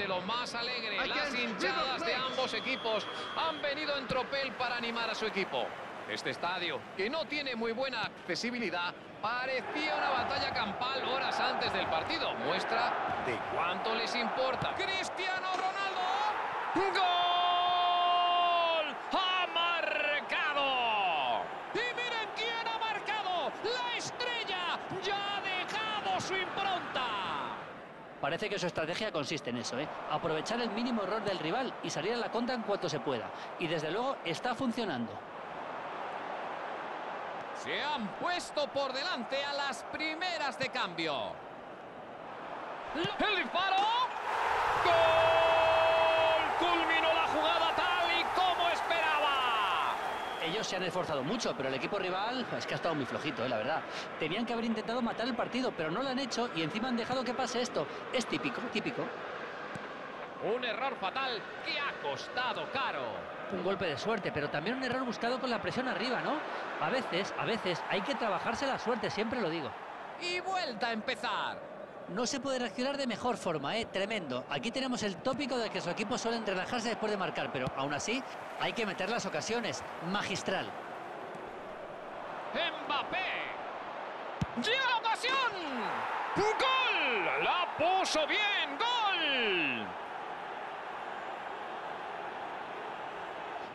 de lo más alegre. Las hinchadas de ambos equipos han venido en tropel para animar a su equipo. Este estadio, que no tiene muy buena accesibilidad, parecía una batalla campal horas antes del partido. Muestra de cuánto les importa. ¡Cristiano Ronaldo! ¡Gol! ¡Ha marcado! ¡Y miren quién ha marcado! ¡La estrella! ¡Ya ha dejado su impronta! Parece que su estrategia consiste en eso, ¿eh? Aprovechar el mínimo error del rival y salir a la contra en cuanto se pueda. Y desde luego está funcionando. Se han puesto por delante a las primeras de cambio. ¡El disparo! Se han esforzado mucho, pero el equipo rival es que ha estado muy flojito, ¿eh? la verdad. Tenían que haber intentado matar el partido, pero no lo han hecho y encima han dejado que pase esto. Es típico, típico. Un error fatal que ha costado caro. Un golpe de suerte, pero también un error buscado con la presión arriba, ¿no? A veces, a veces hay que trabajarse la suerte, siempre lo digo. Y vuelta a empezar. No se puede reaccionar de mejor forma, ¿eh? Tremendo. Aquí tenemos el tópico de que su equipo suelen relajarse después de marcar, pero aún así hay que meter las ocasiones. Magistral. Mbappé. ¡Llega la ocasión! ¡Gol! ¡La puso bien! ¡Gol!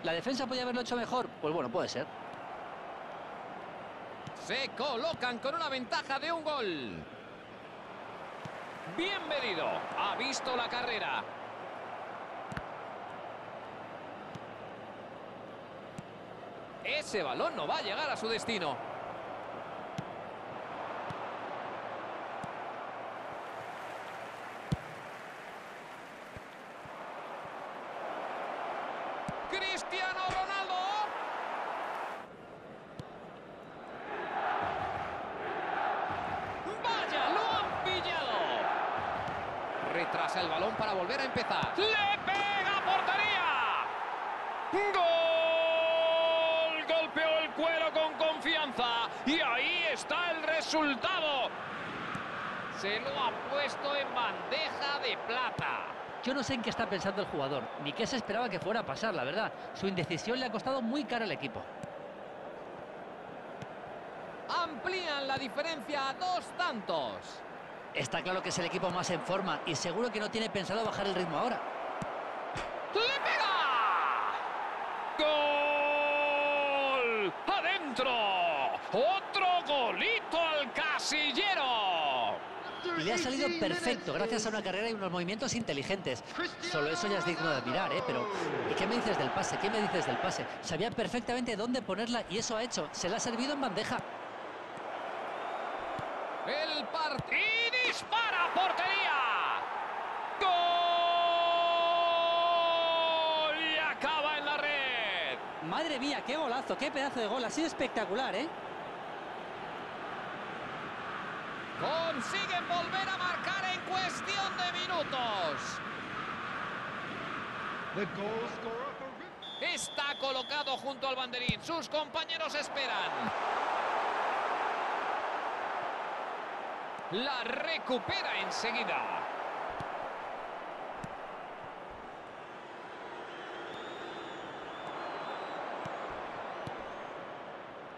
¿La defensa podía haberlo hecho mejor? Pues bueno, puede ser. Se colocan con una ventaja de un gol. Bien medido. Ha visto la carrera. Ese balón no va a llegar a su destino. Cristiano. ¡Vaya, lo han pillado! Retrasa el balón para volver a empezar. ¡Le pega a portería! ¡Gol! Golpeó el cuero con confianza. Y ahí está el resultado. Se lo ha puesto en bandeja de plata. Yo no sé en qué está pensando el jugador, ni qué se esperaba que fuera a pasar, la verdad. Su indecisión le ha costado muy caro al equipo. Amplían la diferencia a dos tantos. Está claro que es el equipo más en forma y seguro que no tiene pensado bajar el ritmo ahora. ¡Le pega! ¡Gol! ¡Adentro! ¡Otro golito al casillero! Le ha salido perfecto gracias a una carrera y unos movimientos inteligentes. Solo eso ya es digno de admirar, ¿eh? Pero, ¿y qué me dices del pase? ¿Qué me dices del pase? Sabía perfectamente dónde ponerla y eso ha hecho. Se la ha servido en bandeja. El partido dispara portería. ¡Gol! Y acaba en la red. Madre mía, qué golazo, qué pedazo de gol. Ha sido espectacular, ¿eh? Consiguen volver a marcar en cuestión de minutos. The goal scorer for Está colocado junto al banderín. Sus compañeros esperan. La recupera enseguida.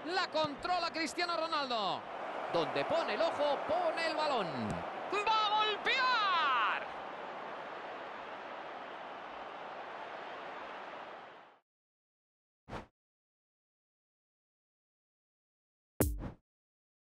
La controla Cristiano Ronaldo. Donde pone el ojo, pone el balón.